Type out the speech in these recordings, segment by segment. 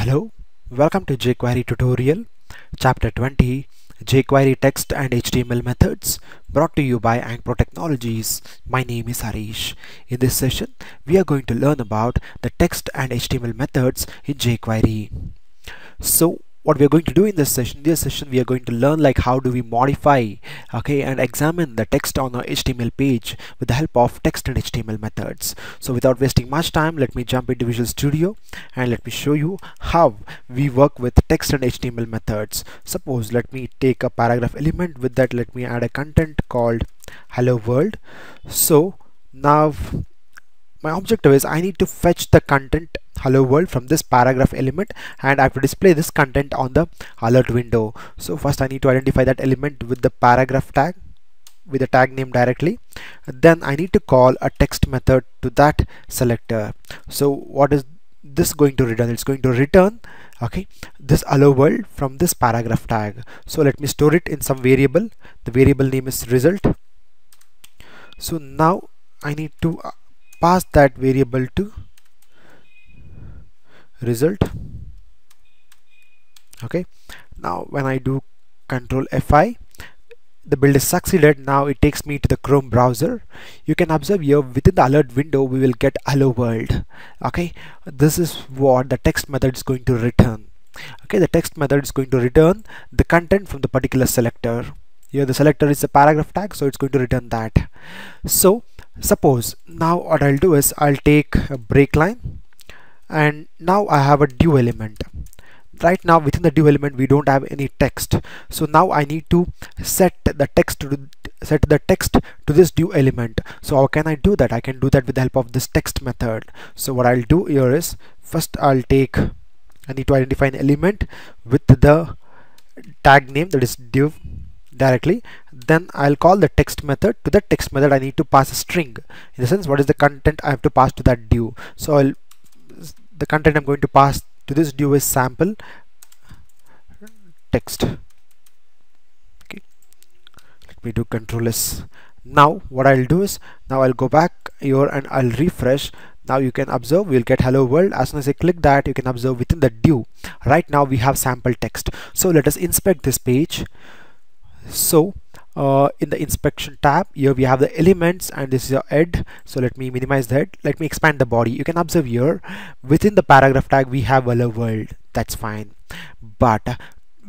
Hello, welcome to jQuery tutorial, chapter 20, jQuery text and HTML methods, brought to you by Ankpro Technologies. My name is Harish. In this session, we are going to learn about the text and HTML methods in jQuery. So, what we are going to do in this session this session we are going to learn like how do we modify okay and examine the text on our HTML page with the help of text and HTML methods. So without wasting much time let me jump into Visual Studio and let me show you how we work with text and HTML methods. Suppose let me take a paragraph element with that let me add a content called hello world. So now my objective is I need to fetch the content hello world from this paragraph element and I have to display this content on the alert window. So first I need to identify that element with the paragraph tag with the tag name directly. Then I need to call a text method to that selector. So what is this going to return? It's going to return okay this hello world from this paragraph tag. So let me store it in some variable. The variable name is result. So now I need to uh, pass that variable to result. Okay. Now when I do control F5 the build is succeeded. Now it takes me to the Chrome browser. You can observe here within the alert window we will get hello world. Okay. This is what the text method is going to return. Okay. The text method is going to return the content from the particular selector here the selector is a paragraph tag so it's going to return that. So suppose now what I'll do is I'll take a break line and now I have a div element. Right now within the div element we don't have any text. So now I need to set the text to set the text to this div element. So how can I do that? I can do that with the help of this text method. So what I'll do here is first I'll take I need to identify an element with the tag name that is div directly then I'll call the text method. To the text method I need to pass a string. In the sense what is the content I have to pass to that div so I'll the content I'm going to pass to this div is sample text. Okay. Let me do control s. Now what I'll do is now I'll go back here and I'll refresh. Now you can observe we'll get hello world. As soon as I click that you can observe within the div right now we have sample text. So let us inspect this page so uh, in the inspection tab here we have the elements and this is your head. So let me minimize that let me expand the body. You can observe here within the paragraph tag we have hello world. That's fine. But uh,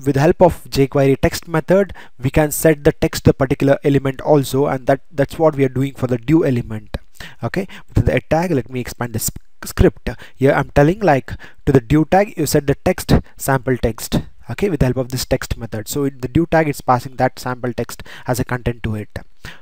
with the help of jQuery text method we can set the text a particular element also and that that's what we are doing for the div element. Okay? Within the tag let me expand the script. Here I'm telling like to the div tag you set the text sample text okay with the help of this text method. So the div tag is passing that sample text as a content to it.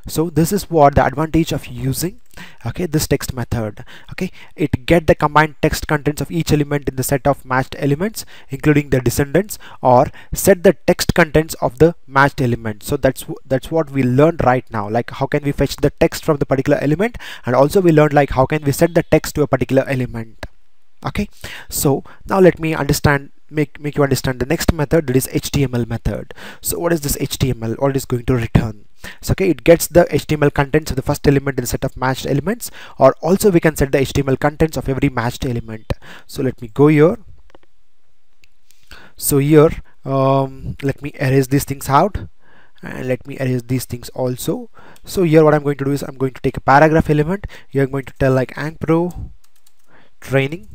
So this is what the advantage of using okay this text method okay. It get the combined text contents of each element in the set of matched elements including the descendants or set the text contents of the matched element. So that's that's what we learned right now. Like how can we fetch the text from the particular element? And also we learned like how can we set the text to a particular element okay. So now let me understand make make you understand the next method that is HTML method. So what is this HTML what is going to return. So okay it gets the HTML contents of the first element in the set of matched elements or also we can set the HTML contents of every matched element. So let me go here. So here um, let me erase these things out and let me erase these things also. So here what I'm going to do is I'm going to take a paragraph element. I'm going to tell like Ankpro training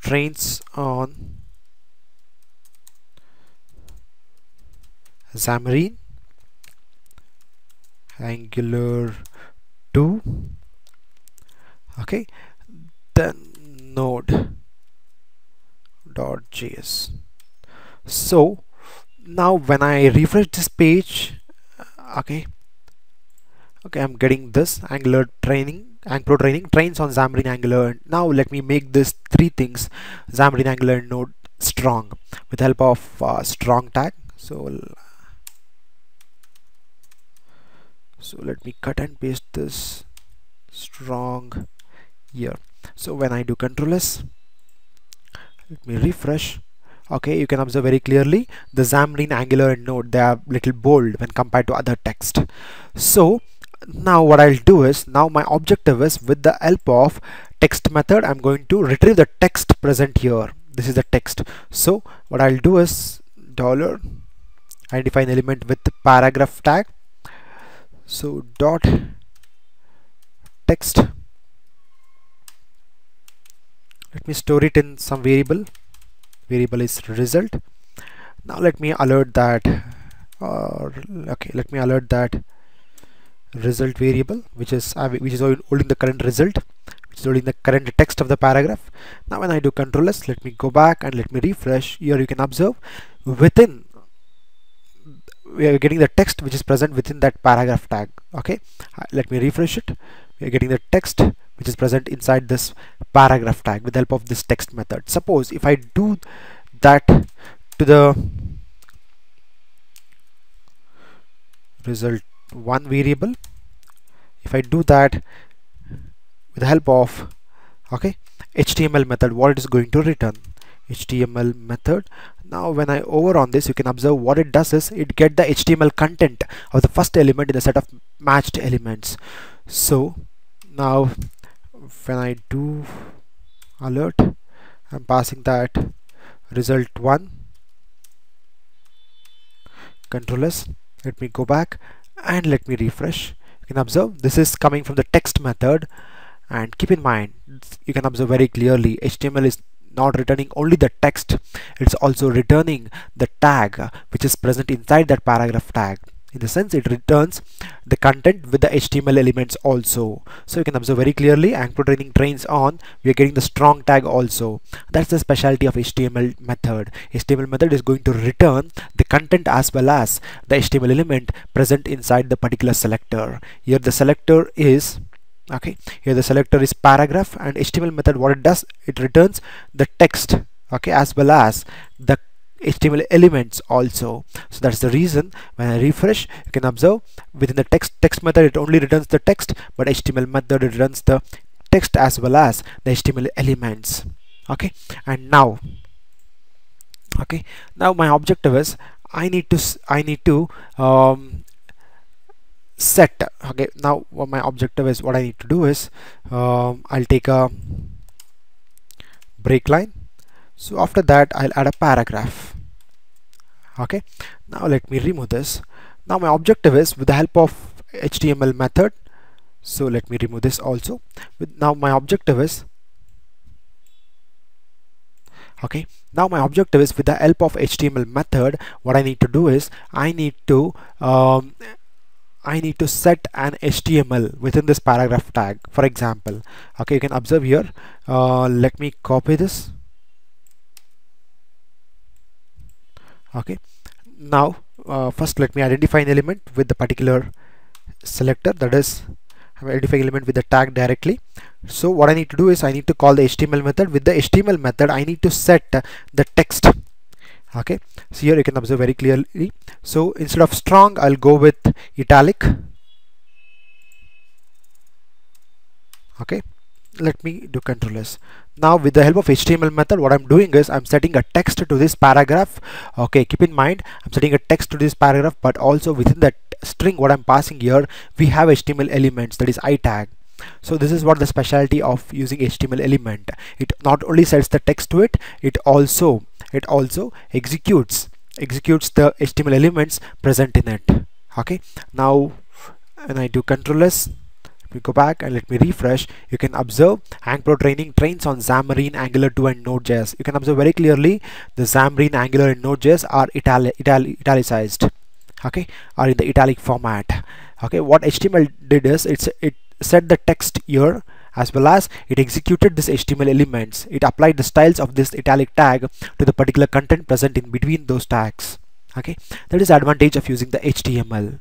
trains on Xamarin Angular 2 okay then node dot js so now when I refresh this page okay okay I'm getting this Angular training Ankpro training trains on Xamarin Angular. Now let me make this three things Xamarin Angular node strong with help of uh, strong tag. So so let me cut and paste this strong here. So when I do control S, let me refresh. Okay, you can observe very clearly the Xamarin Angular node they are little bold when compared to other text. So now what I'll do is now my objective is with the help of text method I'm going to retrieve the text present here. This is the text. So what I'll do is dollar identify an element with paragraph tag. So dot text. Let me store it in some variable. Variable is result. Now let me alert that okay let me alert that result variable which is uh, which is holding the current result which is holding the current text of the paragraph. Now when I do control s let me go back and let me refresh. Here you can observe within we are getting the text which is present within that paragraph tag okay? Uh, let me refresh it. We are getting the text which is present inside this paragraph tag with the help of this text method. Suppose if I do that to the result one variable. If I do that with the help of okay HTML method what it is going to return? HTML method. Now when I over on this you can observe what it does is it get the HTML content of the first element in the set of matched elements. So now when I do alert I'm passing that result 1 control S let me go back and let me refresh. You can observe this is coming from the text method. And keep in mind you can observe very clearly HTML is not returning only the text. It's also returning the tag which is present inside that paragraph tag in the sense it returns the content with the HTML elements also. So you can observe very clearly Ankpro training trains on we are getting the strong tag also. That's the specialty of HTML method. HTML method is going to return the content as well as the HTML element present inside the particular selector. Here the selector is okay here the selector is paragraph and HTML method what it does it returns the text okay as well as the HTML elements also. So that's the reason when I refresh you can observe within the text text method it only returns the text but HTML method it returns the text as well as the HTML elements. Okay? And now okay? Now my objective is I need to I need to um, set okay? Now what my objective is what I need to do is um, I'll take a break line so after that I'll add a paragraph. Okay? Now let me remove this. Now my objective is with the help of HTML method so let me remove this also. With now my objective is okay? Now my objective is with the help of HTML method what I need to do is I need to um, I need to set an HTML within this paragraph tag. For example okay you can observe here. Uh, let me copy this okay. Now uh, first let me identify an element with the particular selector that is I'm identifying element with the tag directly. So what I need to do is I need to call the HTML method. With the HTML method I need to set the text. Okay. So here you can observe very clearly. So instead of strong I'll go with italic. Okay. Let me do control S now with the help of HTML method what I'm doing is I'm setting a text to this paragraph. Okay keep in mind I'm setting a text to this paragraph but also within that string what I'm passing here we have HTML elements that is i tag. So this is what the specialty of using HTML element. It not only sets the text to it it also it also executes executes the HTML elements present in it. Okay now when I do control S we go back and let me refresh you can observe Pro training trains on Xamarin Angular 2 and Node.js you can observe very clearly the Xamarin Angular and Node.js are itali itali italicized okay are in the italic format okay. What HTML did is it's it set the text here as well as it executed this HTML elements. It applied the styles of this italic tag to the particular content present in between those tags okay? That is advantage of using the HTML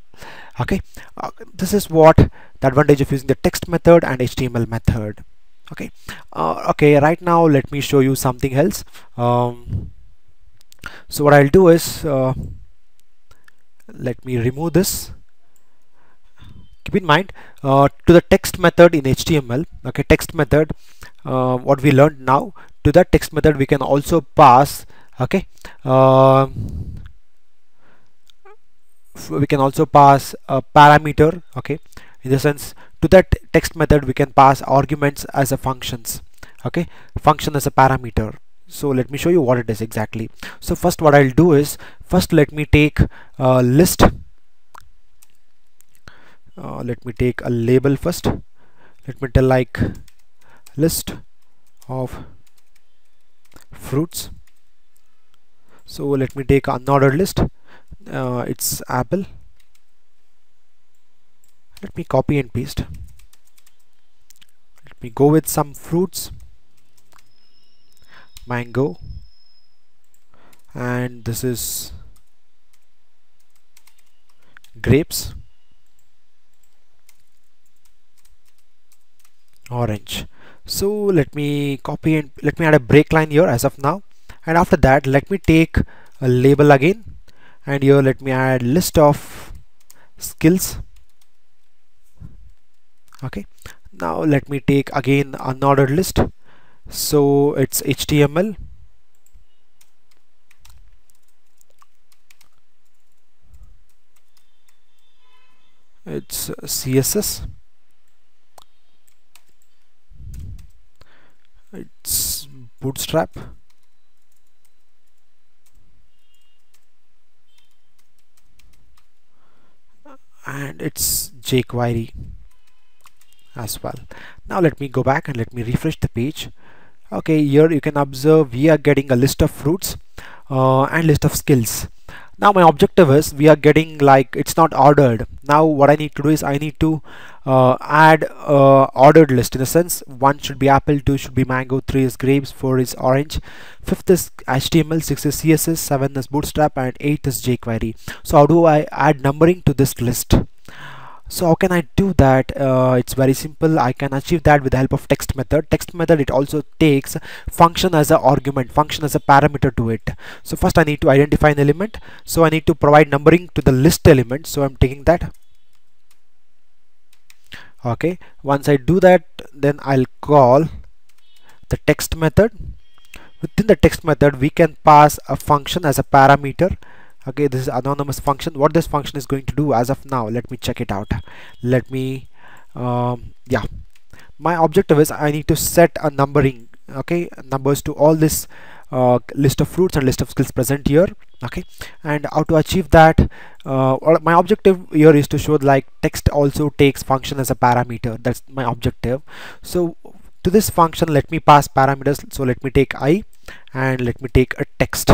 okay? Uh, this is what the advantage of using the text method and HTML method. Okay? Uh, okay right now let me show you something else. Um, so what I'll do is uh, let me remove this. Keep in mind uh, to the text method in HTML okay text method uh, what we learned now to that text method we can also pass okay uh, we can also pass a parameter okay? In the sense to that text method we can pass arguments as a functions okay? Function as a parameter. So let me show you what it is exactly. So first what I'll do is first let me take a list. Uh, let me take a label first. Let me tell like list of fruits. So let me take an unordered list uh, it's apple. Let me copy and paste. Let me go with some fruits. Mango. And this is grapes. Orange. So let me copy and let me add a break line here as of now. And after that let me take a label again and here let me add list of skills. Okay. Now let me take again unordered list. So it's HTML it's CSS it's bootstrap and it's jQuery as well. Now let me go back and let me refresh the page. Okay here you can observe we are getting a list of fruits uh, and list of skills now my objective is we are getting like it's not ordered. Now what I need to do is I need to uh, add ordered list in a sense. One should be apple two should be mango three is grapes four is orange fifth is HTML six is CSS seven is bootstrap and eight is jQuery. So how do I add numbering to this list so how can I do that? Uh, it's very simple. I can achieve that with the help of text method. Text method it also takes function as an argument function as a parameter to it. So first I need to identify an element. So I need to provide numbering to the list element. So I'm taking that. Okay. Once I do that then I'll call the text method. Within the text method we can pass a function as a parameter okay this is anonymous function. What this function is going to do as of now let me check it out. Let me um, yeah. My objective is I need to set a numbering okay? Numbers to all this uh, list of fruits and list of skills present here okay? And how to achieve that uh, my objective here is to show like text also takes function as a parameter. That's my objective. So to this function let me pass parameters. So let me take i and let me take a text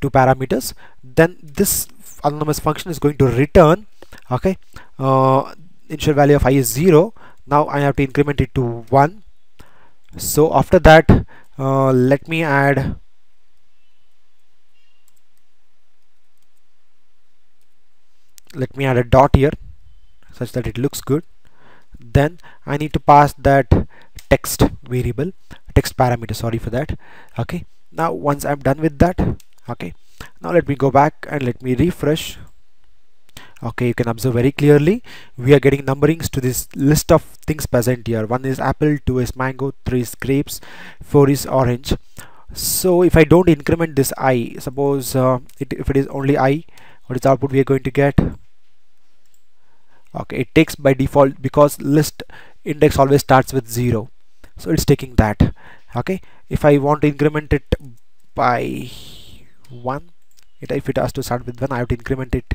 two parameters then this anonymous function is going to return okay? Uh, initial value of i is 0 now I have to increment it to 1 so after that uh, let me add let me add a dot here such that it looks good. Then I need to pass that text variable text parameter sorry for that okay? Now once I'm done with that okay. Now let me go back and let me refresh. Okay you can observe very clearly. We are getting numberings to this list of things present here. One is apple two is mango three is grapes four is orange. So if I don't increment this i suppose uh, it, if it is only i what is the output we are going to get? Okay it takes by default because list index always starts with zero. So it's taking that. Okay if I want to increment it by 1 it, if it has to start with 1 I have to increment it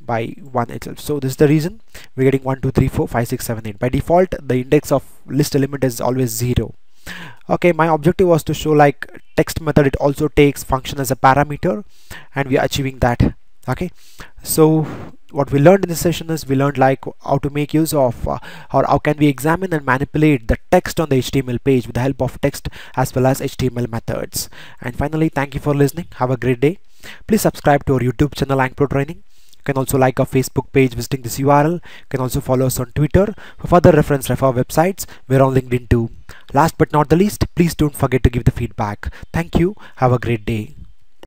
by 1 itself. So this is the reason we're getting 1 2 3 4 5 6 7 8 by default the index of list element is always 0 okay my objective was to show like text method. It also takes function as a parameter and we are achieving that. Okay so what we learned in this session is we learned like how to make use of uh, or how can we examine and manipulate the text on the HTML page with the help of text as well as HTML methods. And finally thank you for listening. Have a great day. Please subscribe to our YouTube channel Ankpro Training. You can also like our Facebook page visiting this URL you can also follow us on Twitter for further reference refer our websites. We're on LinkedIn too. Last but not the least please don't forget to give the feedback. Thank you. Have a great day